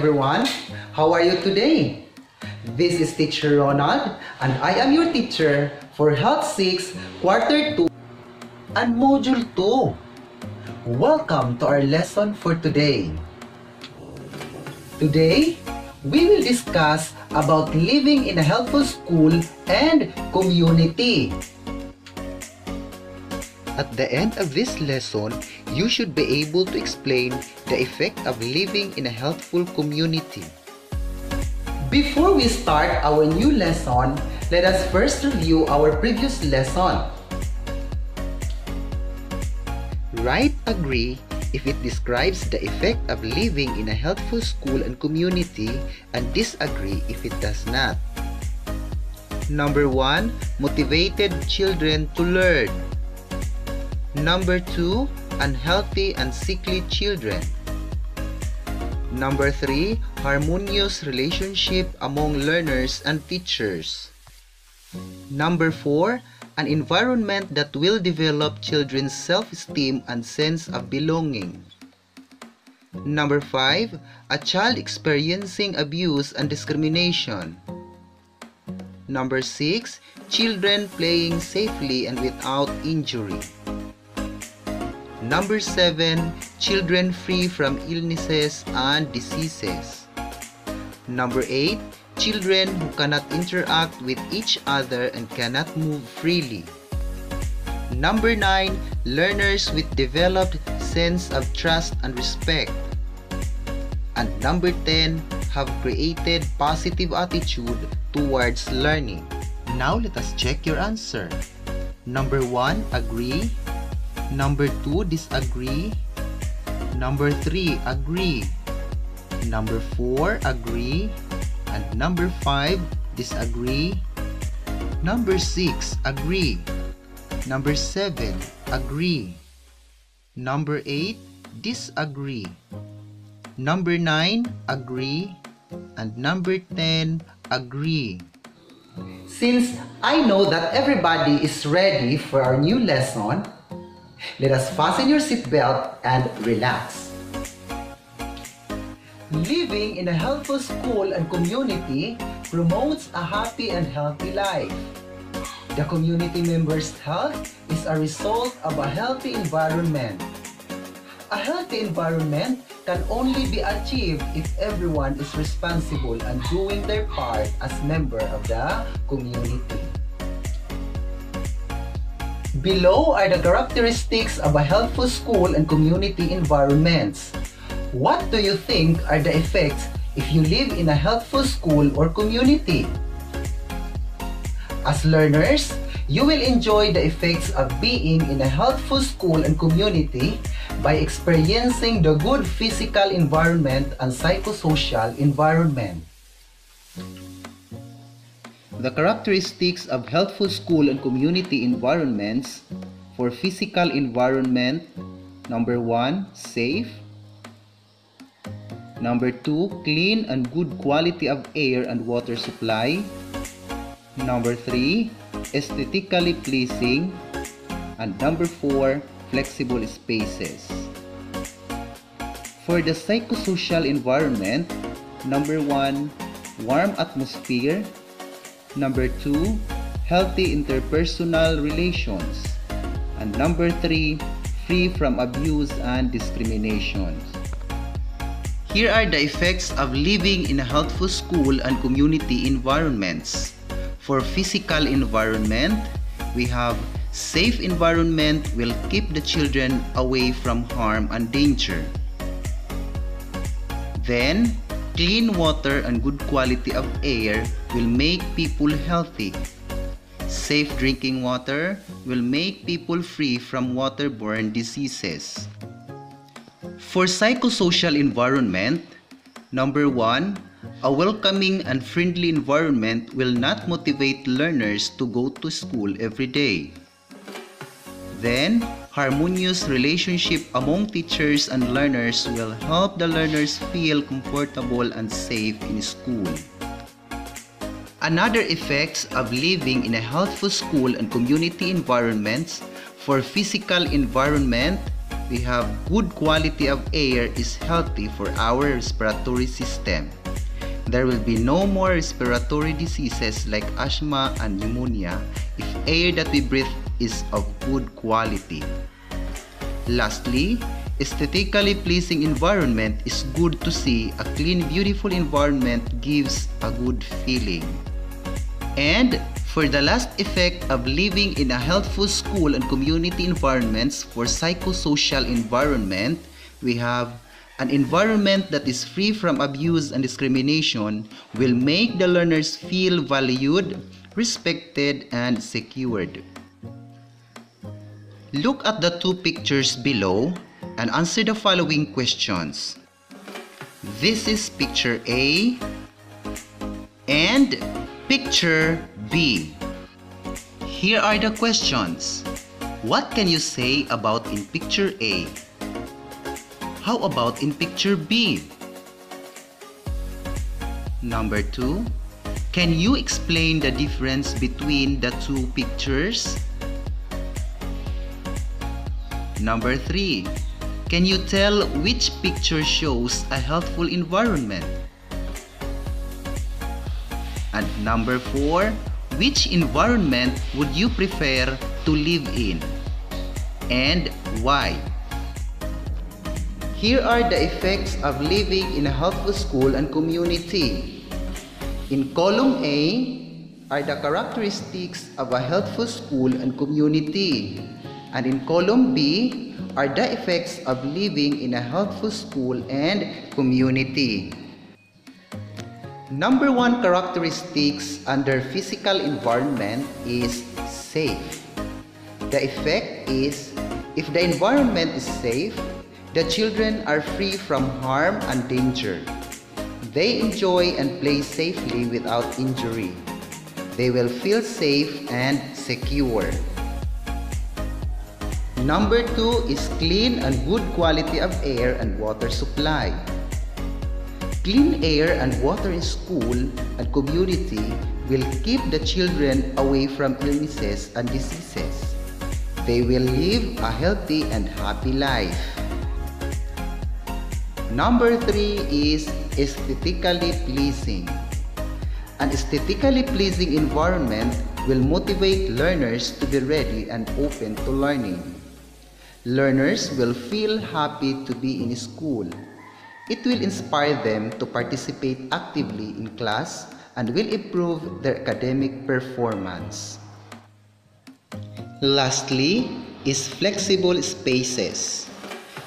everyone. How are you today? This is Teacher Ronald, and I am your teacher for Health 6, Quarter 2, and Module 2. Welcome to our lesson for today. Today, we will discuss about living in a healthful school and community. At the end of this lesson, you should be able to explain the effect of living in a healthful community. Before we start our new lesson, let us first review our previous lesson. Write agree if it describes the effect of living in a healthful school and community and disagree if it does not. Number 1. Motivated children to learn. Number 2, unhealthy and sickly children. Number 3, harmonious relationship among learners and teachers. Number 4, an environment that will develop children's self-esteem and sense of belonging. Number 5, a child experiencing abuse and discrimination. Number 6, children playing safely and without injury. Number 7. Children free from illnesses and diseases. Number 8. Children who cannot interact with each other and cannot move freely. Number 9. Learners with developed sense of trust and respect. And number 10. Have created positive attitude towards learning. Now let us check your answer. Number 1. Agree. Number 2, disagree. Number 3, agree. Number 4, agree. And number 5, disagree. Number 6, agree. Number 7, agree. Number 8, disagree. Number 9, agree. And number 10, agree. Since I know that everybody is ready for our new lesson, let us fasten your seatbelt and relax. Living in a healthful school and community promotes a happy and healthy life. The community members' health is a result of a healthy environment. A healthy environment can only be achieved if everyone is responsible and doing their part as member of the community. Below are the characteristics of a healthful school and community environments. What do you think are the effects if you live in a healthful school or community? As learners, you will enjoy the effects of being in a healthful school and community by experiencing the good physical environment and psychosocial environment. The characteristics of healthful school and community environments for physical environment. Number 1 safe. Number 2 clean and good quality of air and water supply. Number 3 aesthetically pleasing. And number 4 flexible spaces. For the psychosocial environment number 1 warm atmosphere Number 2, healthy interpersonal relations. And number 3, free from abuse and discrimination. Here are the effects of living in a healthful school and community environments. For physical environment, we have safe environment will keep the children away from harm and danger. Then, Clean water and good quality of air will make people healthy. Safe drinking water will make people free from waterborne diseases. For psychosocial environment, number one, a welcoming and friendly environment will not motivate learners to go to school every day. Then, harmonious relationship among teachers and learners will help the learners feel comfortable and safe in school. Another effects of living in a healthful school and community environments for physical environment, we have good quality of air is healthy for our respiratory system. There will be no more respiratory diseases like asthma and pneumonia if air that we breathe is of good quality. Lastly, aesthetically pleasing environment is good to see. A clean, beautiful environment gives a good feeling. And for the last effect of living in a healthful school and community environments for psychosocial environment, we have an environment that is free from abuse and discrimination will make the learners feel valued, respected, and secured. Look at the two pictures below and answer the following questions. This is picture A and picture B. Here are the questions. What can you say about in picture A? How about in picture B? Number 2. Can you explain the difference between the two pictures? Number 3. Can you tell which picture shows a healthful environment? Number 4. Which environment would you prefer to live in? And why? Here are the effects of living in a healthful school and community. In column A are the characteristics of a healthful school and community. And in column B are the effects of living in a healthful school and community. Number one characteristics under physical environment is safe. The effect is if the environment is safe, the children are free from harm and danger. They enjoy and play safely without injury. They will feel safe and secure. Number two is clean and good quality of air and water supply. Clean air and water in school and community will keep the children away from illnesses and diseases. They will live a healthy and happy life. Number three is aesthetically pleasing. An aesthetically pleasing environment will motivate learners to be ready and open to learning. Learners will feel happy to be in school. It will inspire them to participate actively in class and will improve their academic performance. Lastly is flexible spaces.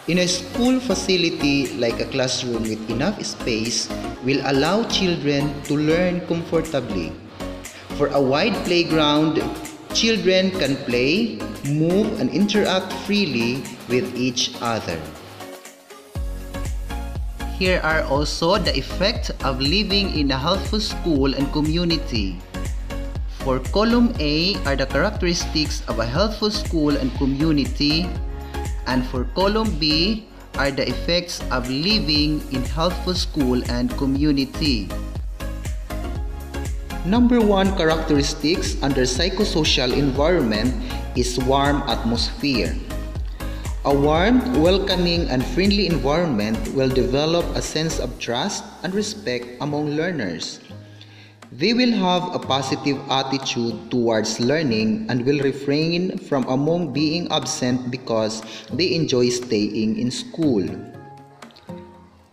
In a school facility like a classroom with enough space will allow children to learn comfortably. For a wide playground, children can play, move, and interact freely with each other. Here are also the effect of living in a healthful school and community. For column A are the characteristics of a healthful school and community and for column B are the effects of living in healthful school and community. Number one characteristics under psychosocial environment is warm atmosphere. A warm, welcoming, and friendly environment will develop a sense of trust and respect among learners. They will have a positive attitude towards learning and will refrain from among being absent because they enjoy staying in school.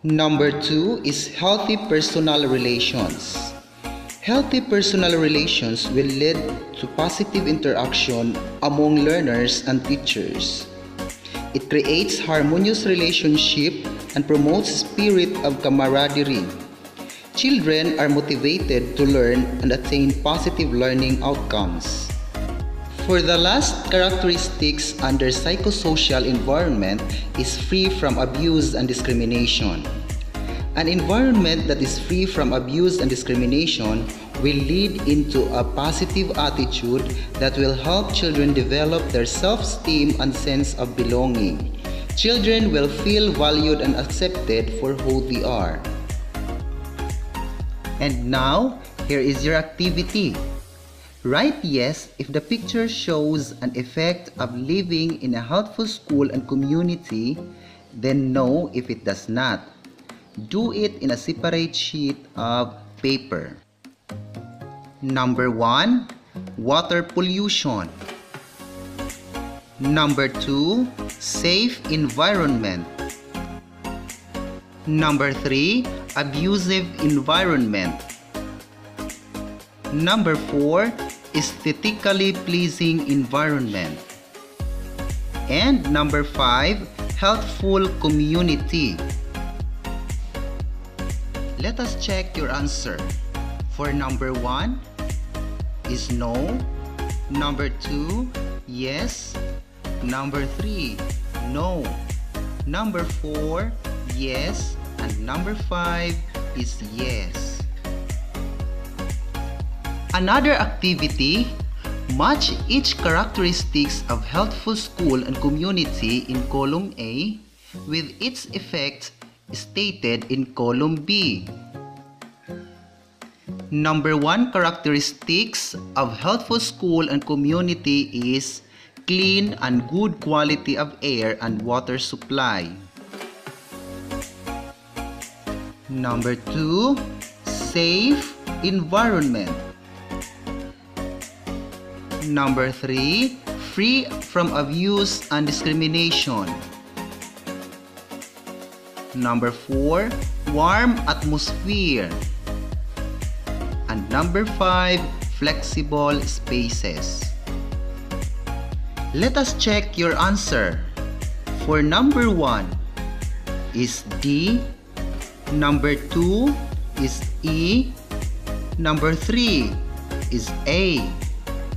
Number two is healthy personal relations. Healthy personal relations will lead to positive interaction among learners and teachers. It creates harmonious relationship and promotes spirit of camaraderie. Children are motivated to learn and attain positive learning outcomes. For the last characteristics under psychosocial environment is free from abuse and discrimination. An environment that is free from abuse and discrimination will lead into a positive attitude that will help children develop their self-esteem and sense of belonging. Children will feel valued and accepted for who they are. And now, here is your activity. Write yes if the picture shows an effect of living in a healthful school and community, then no if it does not. Do it in a separate sheet of paper. Number 1. Water pollution. Number 2. Safe environment. Number 3. Abusive environment. Number 4. Aesthetically pleasing environment. And number 5. Healthful community. Let us check your answer. For number 1 is no. Number 2, yes. Number 3, no. Number 4, yes. And number 5 is yes. Another activity, match each characteristics of healthful school and community in column A with its effects stated in column B. Number one characteristics of healthful school and community is clean and good quality of air and water supply. Number two, safe environment. Number three, free from abuse and discrimination. Number 4, warm atmosphere. And number 5, flexible spaces. Let us check your answer. For number 1 is D, number 2 is E, number 3 is A,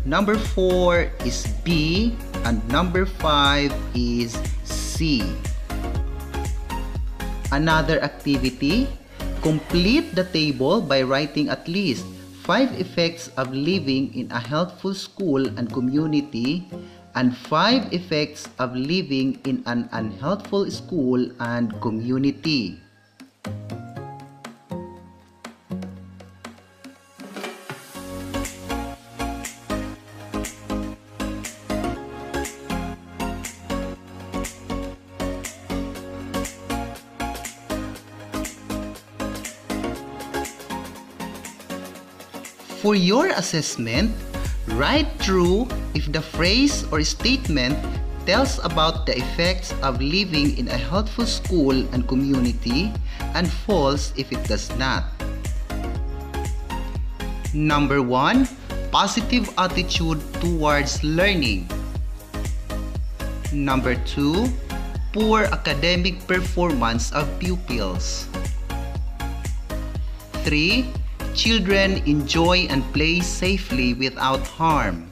number 4 is B, and number 5 is C. Another activity, complete the table by writing at least 5 effects of living in a healthful school and community and 5 effects of living in an unhealthful school and community. For your assessment, write true if the phrase or statement tells about the effects of living in a healthful school and community and false if it does not. Number 1. Positive attitude towards learning. Number 2. Poor academic performance of pupils. 3 children enjoy and play safely without harm.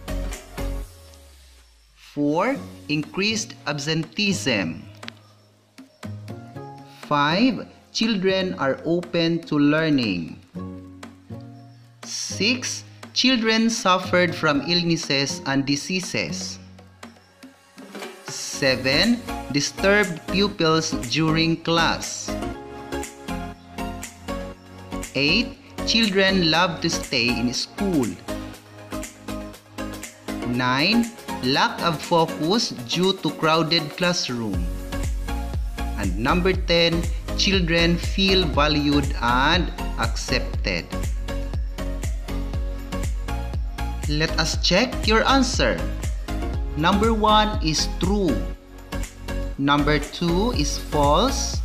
4. Increased absenteeism. 5. Children are open to learning. 6. Children suffered from illnesses and diseases. 7. Disturbed pupils during class. 8 children love to stay in school. 9. Lack of focus due to crowded classroom. And number 10, children feel valued and accepted. Let us check your answer. Number 1 is true. Number 2 is false.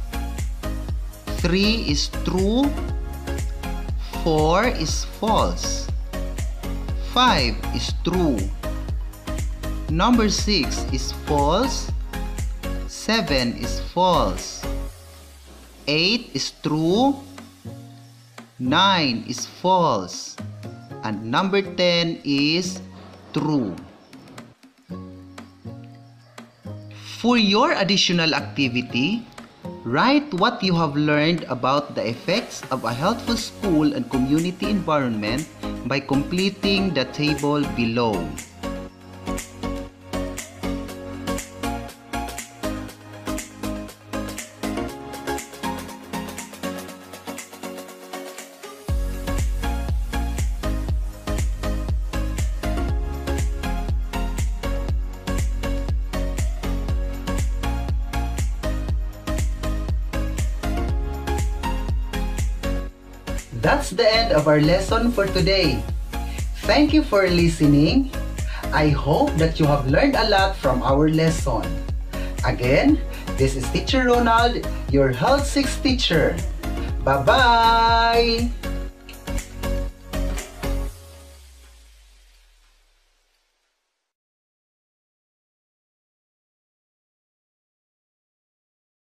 3 is true. 4 is false. 5 is true. Number 6 is false. 7 is false. 8 is true. 9 is false. And number 10 is true. For your additional activity, Write what you have learned about the effects of a healthful school and community environment by completing the table below. That's the end of our lesson for today. Thank you for listening. I hope that you have learned a lot from our lesson. Again, this is Teacher Ronald, your Health 6 teacher. Bye-bye!